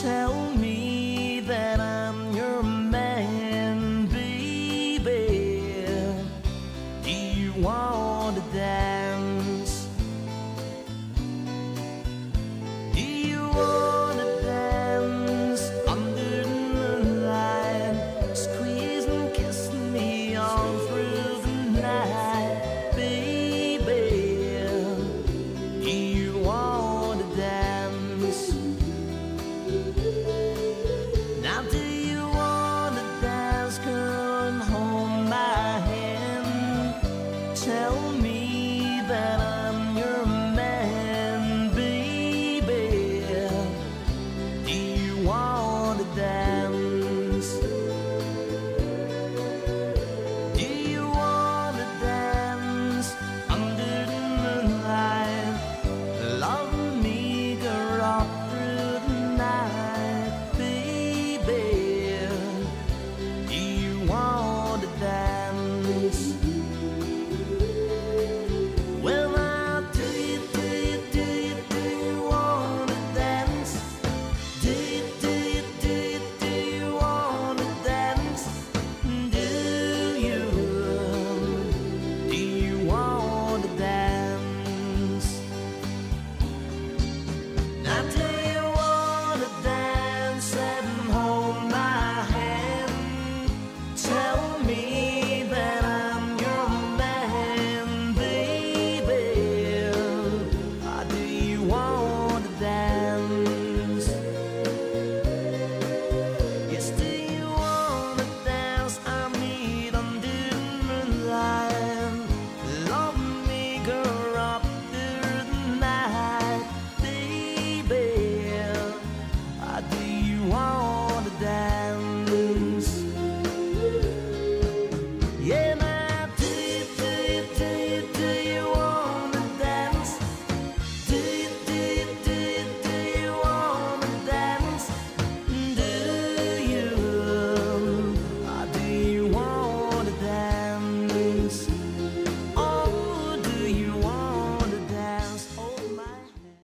Tell me that I'm your man, baby. Do you want to dance? Do you want to dance under the moonlight? Squeeze and kiss me all through the night, baby.